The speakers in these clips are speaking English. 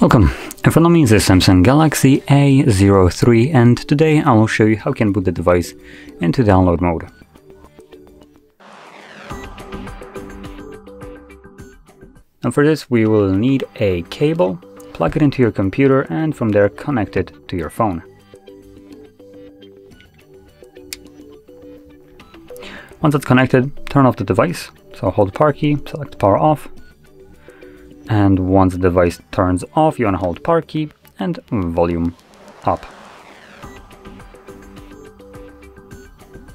Welcome, in front of me is the Samsung Galaxy A03 and today I will show you how can boot the device into download mode. And for this we will need a cable, plug it into your computer and from there connect it to your phone. Once it's connected, turn off the device, so hold the power key, select power off, and once the device turns off you want to hold power key and volume up.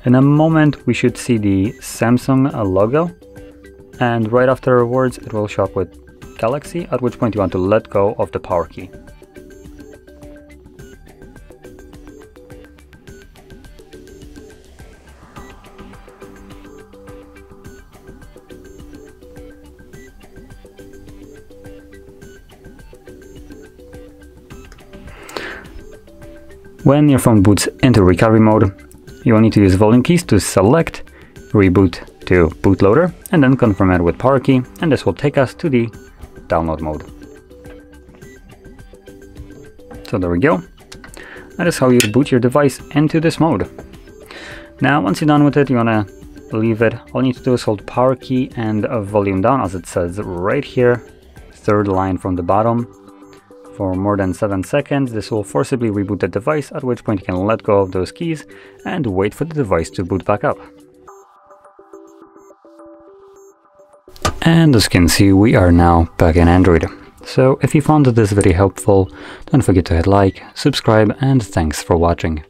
In a moment we should see the Samsung logo and right afterwards it will show up with Galaxy at which point you want to let go of the power key. When your phone boots into recovery mode, you will need to use volume keys to select reboot to bootloader and then confirm it with power key and this will take us to the download mode. So there we go. That is how you boot your device into this mode. Now once you're done with it you want to leave it. All you need to do is hold power key and volume down as it says right here. Third line from the bottom for more than 7 seconds. This will forcibly reboot the device, at which point you can let go of those keys and wait for the device to boot back up. And as you can see, we are now back in Android. So if you found this video helpful, don't forget to hit like, subscribe and thanks for watching.